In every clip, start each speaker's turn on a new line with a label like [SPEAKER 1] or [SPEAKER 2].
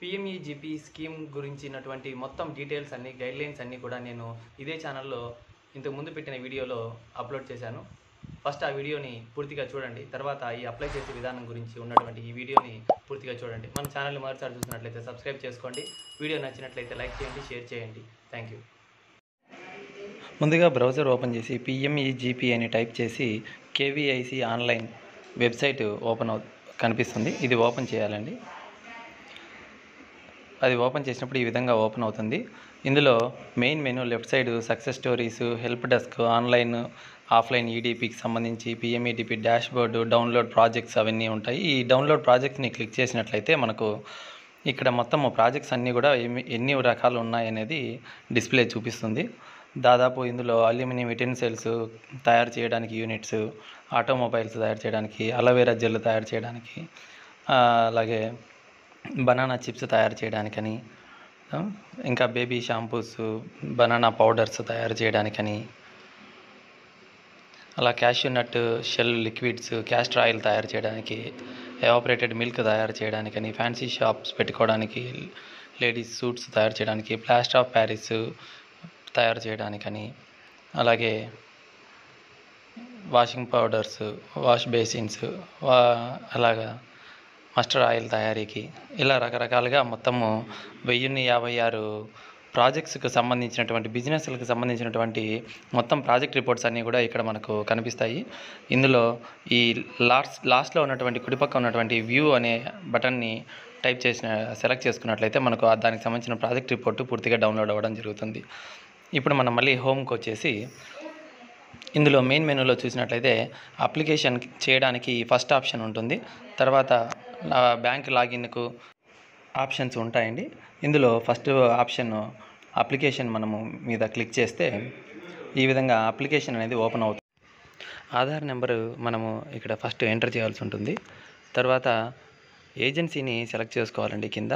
[SPEAKER 1] PMEGP scheme గురించినటువంటి మొత్తం details అన్ని గైడ్లైన్స్ అన్నీ కూడా నేను ఇదే ఛానల్లో ఇంతకు ముందు పెట్టిన వీడియోలో అప్లోడ్ చేశాను. ఫస్ట్ ఆ వీడియోని పూర్తిగా చూడండి. తర్వాత ఈ అప్లై చేసే విధానం గురించి ఉన్నటువంటి ఈ వీడియోని పూర్తిగా చూడండి. మన ఛానల్ని మరోసారి చూసినట్లయితే సబ్స్క్రైబ్ చేసుకోండి. వీడియో నచ్చినట్లయితే లైక్ చేయండి షేర్ చేయండి. థ్యాంక్ యూ ముందుగా బ్రౌజర్ ఓపెన్ చేసి పిఎంఈజిపి అని టైప్ చేసి కేవీఐసి ఆన్లైన్ వెబ్సైట్ ఓపెన్ అవు కనిపిస్తుంది. ఇది ఓపెన్ చేయాలండి. అది ఓపెన్ చేసినప్పుడు ఈ విధంగా ఓపెన్ అవుతుంది. ఇందులో main menu left side success stories help desk online offline ఈడీపీకి సంబంధించి PMEDP dashboard download projects అవన్నీ ఉంటాయి. ఈ డౌన్లోడ్ ప్రాజెక్ట్స్ని క్లిక్ చేసినట్లయితే మనకు ఇక్కడ మొత్తం ప్రాజెక్ట్స్ అన్నీ కూడా ఎన్ని ఎన్ని రకాలు ఉన్నాయనేది డిస్ప్లే చూపిస్తుంది. దాదాపు ఇందులో అల్యూమినియం యుటెన్సిల్స్ తయారు చేయడానికి యూనిట్స్ ఆటోమొబైల్స్ తయారు చేయడానికి అలవేరా జెల్ తయారు చేయడానికి అలాగే బనానా చిప్స్ తయారు చేయడానికని ఇంకా బేబీ షాంపూస్ బనానా పౌడర్స్ తయారు చేయడానికని అలా cashew nut shell liquids castor oil తయారు చేయడానికి ఎవాపరేటెడ్ మిల్క్ తయారు చేయడానికని ఫ్యాన్సీ షాప్స్ పెట్టుకోవడానికి లేడీస్ సూట్స్ తయారు చేయడానికి ప్లాస్టర్ ఆఫ్ ప్యారిస్ తయారు చేయడానికని అలాగే వాషింగ్ పౌడర్స్ వాష్ బేసిన్స్ వా అలాగా మస్టర్డ్ ఆయిల్ తయారీకి ఇలా రకరకాలుగా మొత్తము వెయ్యిన్ని యాభై ఆరు ప్రాజెక్ట్స్కి సంబంధించినటువంటి బిజినెస్లకు సంబంధించినటువంటి మొత్తం ప్రాజెక్ట్ రిపోర్ట్స్ అన్నీ కూడా ఇక్కడ మనకు కనిపిస్తాయి. ఇందులో ఈ లాస్ట్ లాస్ట్లో ఉన్నటువంటి కుడిపక్క ఉన్నటువంటి వ్యూ అనే బటన్ని టైప్ చేసిన సెలెక్ట్ చేసుకున్నట్లయితే మనకు దానికి సంబంధించిన ప్రాజెక్ట్ రిపోర్టు పూర్తిగా డౌన్లోడ్ అవ్వడం జరుగుతుంది. ఇప్పుడు మనం మళ్ళీ హోమ్కి వచ్చేసి ఇందులో మెయిన్ మెనూలో చూసినట్లయితే అప్లికేషన్ చేయడానికి ఫస్ట్ ఆప్షన్ ఉంటుంది. తర్వాత బ్యాంక్ లాగిన్కు ఆప్షన్స్ ఉంటాయండి. ఇందులో ఫస్ట్ ఆప్షన్ అప్లికేషన్ మనము మీద క్లిక్ చేస్తే ఈ విధంగా అప్లికేషన్ అనేది ఓపెన్ అవుతుంది. ఆధార్ నెంబరు మనము ఇక్కడ ఫస్ట్ ఎంటర్ చేయాల్సి ఉంటుంది. తర్వాత ఏజెన్సీని సెలెక్ట్ చేసుకోవాలండి కింద.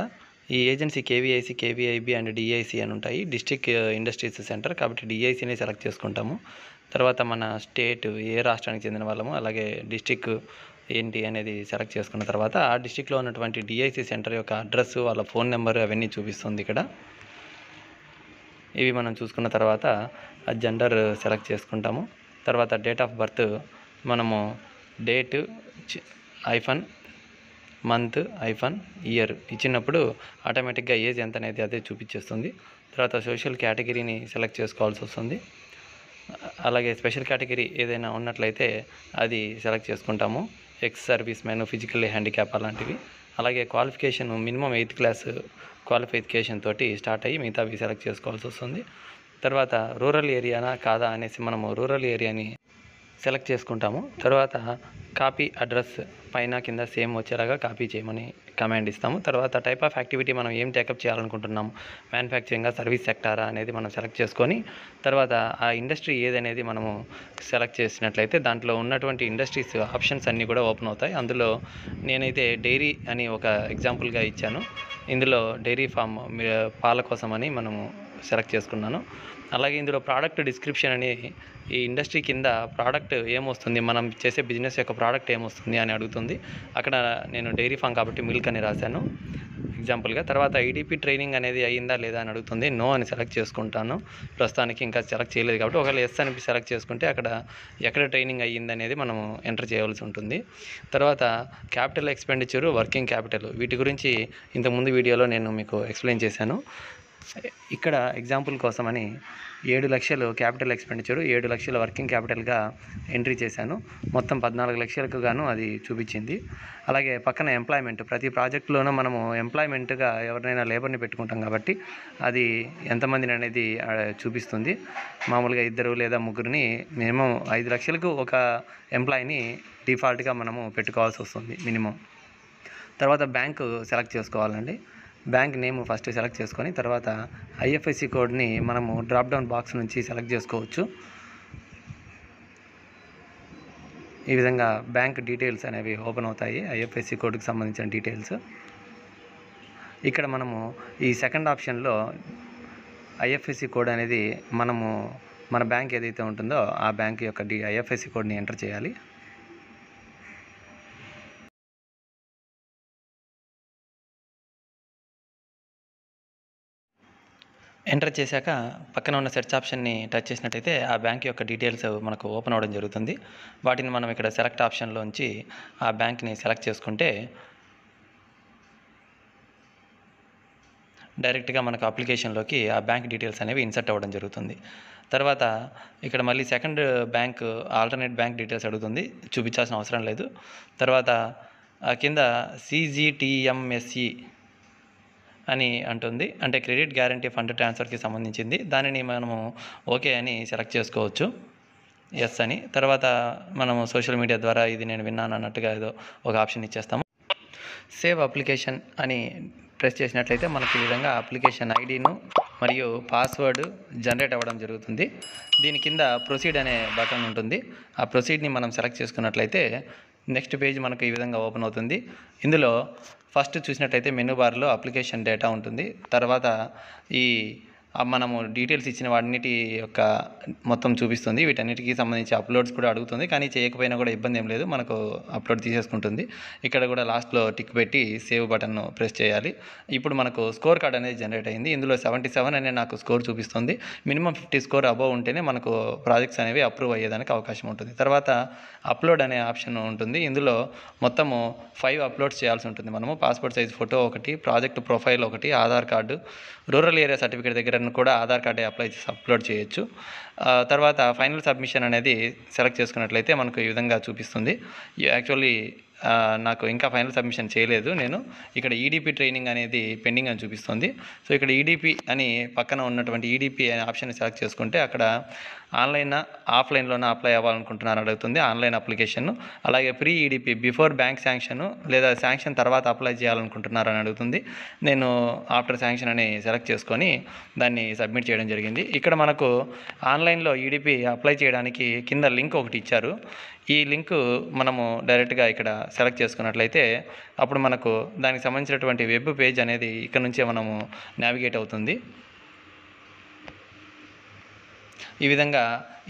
[SPEAKER 1] ఈ agency KVIC KVIB and DIC అని ఉంటాయి. డిస్ట్రిక్ట్ ఇండస్ట్రీస్ సెంటర్ కాబట్టి డిఐసిని సెలెక్ట్ చేసుకుంటాము. తర్వాత మన స్టేట్ ఏ రాష్ట్రానికి చెందిన వాళ్ళము అలాగే డిస్టిక్ ఏంటి అనేది సెలెక్ట్ చేసుకున్న తర్వాత ఆ డిస్టిక్లో ఉన్నటువంటి డిఐసి సెంటర్ యొక్క అడ్రస్ వాళ్ళ ఫోన్ నెంబర్ అవన్నీ చూపిస్తుంది ఇక్కడ. ఇవి మనం చూసుకున్న తర్వాత జెండర్ సెలెక్ట్ చేసుకుంటాము. తర్వాత డేట్ ఆఫ్ బర్త్ మనము date hyphen month hyphen year ఇచ్చినప్పుడు ఆటోమేటిక్గా ఏజ్ ఎంత అనేది అదే చూపించేస్తుంది తర్వాత సోషల్ కేటగిరీని సెలెక్ట్ చేసుకోవాల్సి వస్తుంది. అలాగే స్పెషల్ కేటగిరీ ఏదైనా ఉన్నట్లయితే అది సెలెక్ట్ చేసుకుంటాము. Ex service man physically handicap అలాంటివి. అలాగే qualification minimum eighth class qualification తోటి స్టార్ట్ అయ్యి మిగతావి సెలెక్ట్ చేసుకోవాల్సి వస్తుంది. తర్వాత రూరల్ ఏరియానా కాదా అనేసి మనము రూరల్ ఏరియాని సెలెక్ట్ చేసుకుంటాము. తర్వాత కాపీ అడ్రస్ పైన కింద సేమ్ వచ్చేలాగా కాపీ చేయమని కమాండ్ ఇస్తాము. తర్వాత టైప్ ఆఫ్ యాక్టివిటీ మనం ఏం టేకప్ చేయాలనుకుంటున్నాము? మ్యానుఫ్యాక్చరింగ్ సర్వీస్ సెక్టారా అనేది మనం సెలెక్ట్ చేసుకొని తర్వాత ఆ ఇండస్ట్రీ ఏదనేది మనము సెలెక్ట్ చేసినట్లయితే దాంట్లో ఉన్నటువంటి ఇండస్ట్రీస్ ఆప్షన్స్ అన్నీ కూడా ఓపెన్ అవుతాయి. అందులో నేనైతే డైరీ అని ఒక ఎగ్జాంపుల్గా ఇచ్చాను. ఇందులో డైరీ ఫామ్ మీ- పాల కోసం అని మనము సెలెక్ట్ చేసుకున్నాను. అలాగే ఇందులో ప్రోడక్ట్ డిస్క్రిప్షన్ అని ఈ ఇండస్ట్రీ కింద ప్రోడక్ట్ ఏమొస్తుంది మనం చేసే బిజినెస్ యొక్క ప్రోడక్ట్ ఏమొస్తుంది అని అడుగుతుంది. అక్కడ నేను డైరీ ఫామ్ కాబట్టి మిల్క్ అని రాశాను. ఎగ్జాంపుల్గా తర్వాత ఐడిపి ట్రైనింగ్ అనేది అయ్యిందా లేదా అని అడుగుతుంది. నో అని సెలెక్ట్ చేసుకుంటాను. ప్రస్తుతానికి ఇంకా సెలెక్ట్ చేయలేదు కాబట్టి ఒకవేళ ఎస్ అని సెలెక్ట్ చేసుకుంటే అక్కడ ఎక్కడ ట్రైనింగ్ అయ్యింది అనేది మనం ఎంటర్ చేయవలసి ఉంటుంది. తర్వాత క్యాపిటల్ ఎక్స్పెండిచరు వర్కింగ్ క్యాపిటల్ వీటి గురించి ఇంతకుముందు వీడియోలో నేను మీకు ఎక్స్ప్లెయిన్ చేశాను. ఇక్కడ ఎగ్జాంపుల్ కోసమని ఏడు లక్షలు క్యాపిటల్ ఎక్స్పెండిచర్ ఏడు లక్షల వర్కింగ్ క్యాపిటల్గా ఎంట్రీ చేశాను. మొత్తం పద్నాలుగు లక్షలకు గాను అది చూపించింది. అలాగే పక్కన ఎంప్లాయ్మెంట్ ప్రతి ప్రాజెక్టులోనూ మనము ఎంప్లాయ్మెంట్గా ఎవరినైనా లేబర్ని పెట్టుకుంటాం కాబట్టి అది ఎంతమందిని అనేది చూపిస్తుంది. మామూలుగా ఇద్దరు లేదా ముగ్గురిని మినిమం ఐదు లక్షలకు ఒక ఎంప్లాయీని డిఫాల్ట్గా మనము పెట్టుకోవాల్సి వస్తుంది మినిమం. తర్వాత బ్యాంకు సెలెక్ట్ చేసుకోవాలండి. బ్యాంక్ నేమ్ ఫస్ట్ సెలెక్ట్ చేసుకొని తర్వాత ఐఎఫ్ఎస్సి కోడ్ని మనము డ్రాప్ డౌన్ బాక్స్ నుంచి సెలెక్ట్ చేసుకోవచ్చు. ఈ విధంగా బ్యాంక్ డీటెయిల్స్ అనేవి ఓపెన్ అవుతాయి ఐఎఫ్ఎస్సి కోడ్కి సంబంధించిన డీటెయిల్స్. ఇక్కడ మనము ఈ సెకండ్ ఆప్షన్లో ఐఎఫ్ఎస్సి కోడ్ అనేది మనము మన బ్యాంక్ ఏదైతే ఉంటుందో ఆ బ్యాంక్ యొక్క డి ఐఎఫ్ఎస్సి కోడ్ని ఎంటర్ చేయాలి. ఎంటర్ చేశాక పక్కన ఉన్న సెర్చ్ ఆప్షన్ని టచ్ చేసినట్టయితే ఆ బ్యాంక్ యొక్క డీటెయిల్స్ మనకు ఓపెన్ అవ్వడం జరుగుతుంది. వాటిని మనం ఇక్కడ సెలెక్ట్ ఆప్షన్లోంచి ఆ బ్యాంక్ని సెలెక్ట్ చేసుకుంటే డైరెక్ట్గా మనకు అప్లికేషన్లోకి ఆ బ్యాంక్ డీటెయిల్స్ అనేవి ఇన్సర్ట్ అవ్వడం జరుగుతుంది. తర్వాత ఇక్కడ మళ్ళీ second bank alternate bank details అడుగుతుంది. చూపించాల్సిన అవసరం లేదు. తర్వాత ఆ కింద సీజీటీఎంఎస్ఈ అని అంటుంది. అంటే క్రెడిట్ గ్యారంటీ ఫండ్ ట్రాన్స్ఫర్కి సంబంధించింది. దానిని మనము ఓకే అని సెలెక్ట్ చేసుకోవచ్చు. ఎస్ అని. తర్వాత మనము సోషల్ మీడియా ద్వారా ఇది నేను విన్నాను అన్నట్టుగా ఏదో ఒక ఆప్షన్ ఇచ్చేస్తాము. సేవ్ అప్లికేషన్ అని ప్రెస్ చేసినట్లయితే మనకి ఈ విధంగా అప్లికేషన్ ఐడిను మరియు పాస్వర్డ్ జనరేట్ అవ్వడం జరుగుతుంది. దీని కింద ప్రొసీడ్ అనే బటన్ ఉంటుంది. ఆ ప్రొసీడ్ని మనం సెలెక్ట్ చేసుకున్నట్లయితే నెక్స్ట్ పేజ్ మనకు ఈ విధంగా ఓపెన్ అవుతుంది. ఇందులో ఫస్ట్ చూసినట్టయితే మెనూ బార్లో అప్లికేషన్ డేటా ఉంటుంది. తర్వాత ఈ మనము డీటెయిల్స్ ఇచ్చిన వాటిన్నిటి యొక్క మొత్తం చూపిస్తుంది. వీటన్నిటికీ సంబంధించి అప్లోడ్స్ కూడా అడుగుతుంది. కానీ చేయకపోయినా కూడా ఇబ్బంది ఏం లేదు. మనకు అప్లోడ్ తీసేసుకుంటుంది. ఇక్కడ కూడా లాస్ట్లో టిక్ పెట్టి సేవ్ బటన్ ప్రెస్ చేయాలి. ఇప్పుడు మనకు స్కోర్ కార్డ్ అనేది జనరేట్ అయింది. ఇందులో సెవెంటీ సెవెన్ అనే నాకు స్కోర్ చూపిస్తుంది. మినిమం ఫిఫ్టీ స్కోర్ అబవ్ ఉంటేనే మనకు ప్రాజెక్ట్స్ అనేవి అప్రూవ్ అయ్యేదానికి అవకాశం ఉంటుంది. తర్వాత అప్లోడ్ అనే ఆప్షన్ ఉంటుంది. ఇందులో మొత్తము ఫైవ్ అప్లోడ్స్ చేయాల్సి ఉంటుంది మనము. పాస్పోర్ట్ సైజ్ ఫోటో ఒకటి ప్రాజెక్ట్ ప్రొఫైల్ ఒకటి Aadhaar card rural area certificate దగ్గర కూడా ఆధార్ కార్డ్ అప్లై చేసి అప్లోడ్ చేయొచ్చు. తర్వాత ఫైనల్ సబ్మిషన్ అనేది సెలెక్ట్ చేసుకున్నట్లయితే మనకు ఈ విధంగా చూపిస్తుంది. యాక్చువల్లీ నాకు ఇంకా ఫైనల్ సబ్మిషన్ చేయలేదు నేను. ఇక్కడ ఈడీపీ ట్రైనింగ్ అనేది పెండింగ్ అని చూపిస్తుంది. సో ఇక్కడ ఈడీపీ అని పక్కన ఉన్నటువంటి ఈడీపీ అనే ఆప్షన్ సెలెక్ట్ చేసుకుంటే అక్కడ ఆన్లైన్ ఆఫ్లైన్లోనే అప్లై అవ్వాలనుకుంటున్నారు అడుగుతుంది ఆన్లైన్ అప్లికేషన్ అలాగే pre EDP before bank sanction లేదా శాంక్షన్ తర్వాత అప్లై చేయాలనుకుంటున్నారు అని అడుగుతుంది. నేను ఆఫ్టర్ శాంక్షన్ అని సెలెక్ట్ చేసుకొని దాన్ని సబ్మిట్ చేయడం జరిగింది. ఇక్కడ మనకు ఆన్లైన్లో ఈడీపీ అప్లై చేయడానికి కింద లింక్ ఒకటి ఇచ్చారు. ఈ లింక్ మనము డైరెక్ట్గా ఇక్కడ సెలెక్ట్ చేసుకున్నట్లయితే అప్పుడు మనకు దానికి సంబంధించినటువంటి వెబ్ పేజ్ అనేది ఇక్కడ నుంచే మనము నావిగేట్ అవుతుంది. ఈ విధంగా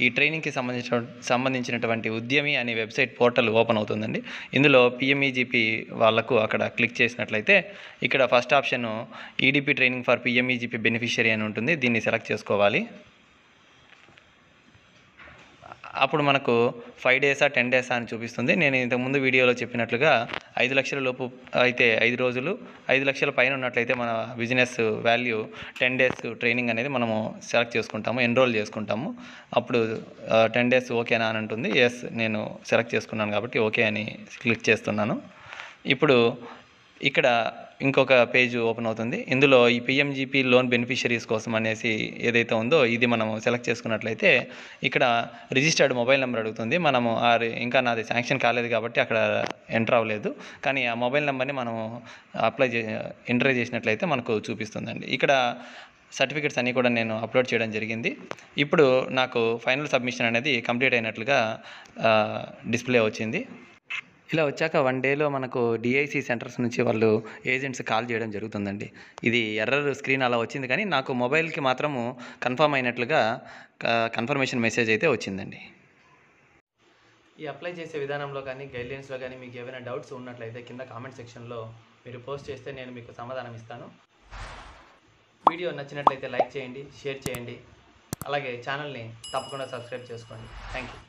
[SPEAKER 1] ఈ ట్రైనింగ్కి సంబంధించిన సంబంధించినటువంటి ఉద్యమి అనే వెబ్సైట్ పోర్టల్ ఓపెన్ అవుతుందండి. ఇందులో పిఎంఈజీపీ వాళ్ళకు అక్కడ క్లిక్ చేసినట్లయితే ఇక్కడ first option EDP training for PMEGP beneficiary అని ఉంటుంది. దీన్ని సెలెక్ట్ చేసుకోవాలి. అప్పుడు మనకు ఫైవ్ డేసా టెన్ డేసా అని చూపిస్తుంది. నేను ఇంతకుముందు వీడియోలో చెప్పినట్లుగా ఐదు లక్షల లోపు అయితే ఐదు రోజులు ఐదు లక్షల పైన ఉన్నట్లయితే మన business value ten days training అనేది మనము సెలెక్ట్ చేసుకుంటాము ఎన్రోల్ చేసుకుంటాము. అప్పుడు టెన్ డేస్ ఓకేనా అని ఉంటుంది ఎస్ నేను సెలెక్ట్ చేసుకున్నాను కాబట్టి ఓకే అని క్లిక్ చేస్తున్నాను. ఇప్పుడు ఇక్కడ ఇంకొక పేజ్ ఓపెన్ అవుతుంది. ఇందులో ఈ పిఎంజీపీ లోన్ బెనిఫిషరీస్ కోసం అనేసి ఏదైతే ఉందో ఇది మనం సెలెక్ట్ చేసుకున్నట్లయితే ఇక్కడ రిజిస్టర్డ్ మొబైల్ నెంబర్ అడుగుతుంది. మనము ఇంకా నాది శాంక్షన్ కాలేదు కాబట్టి అక్కడ ఎంటర్ అవ్వలేదు. కానీ ఆ మొబైల్ నెంబర్ని మనం అప్లై చే ఎంటర్ చేసినట్లయితే మనకు చూపిస్తుందండి. ఇక్కడ సర్టిఫికెట్స్ అన్నీ కూడా నేను అప్లోడ్ చేయడం జరిగింది. ఇప్పుడు నాకు ఫైనల్ సబ్మిషన్ అనేది కంప్లీట్ అయినట్లుగా డిస్ప్లే వచ్చింది. ఇలా వచ్చాక వన్ డేలో మనకు డిఐసి సెంటర్స్ నుంచి వాళ్ళు ఏజెంట్స్ కాల్ చేయడం జరుగుతుందండి. ఇది ఎర్రర్ స్క్రీన్ అలా వచ్చింది కానీ నాకు మొబైల్కి మాత్రము కన్ఫర్మ్ అయినట్లుగా కన్ఫర్మేషన్ మెసేజ్ అయితే వచ్చిందండి. ఈ అప్లై చేసే విధానంలో కానీ గైడ్లైన్స్లో కానీ మీకు ఏమైనా డౌట్స్ ఉన్నట్లయితే కింద కామెంట్ సెక్షన్లో మీరు పోస్ట్ చేస్తే నేను మీకు సమాధానం ఇస్తాను. వీడియో నచ్చినట్లయితే లైక్ చేయండి షేర్ చేయండి. అలాగే ఛానల్ని తప్పకుండా సబ్స్క్రైబ్ చేసుకోండి. Thank you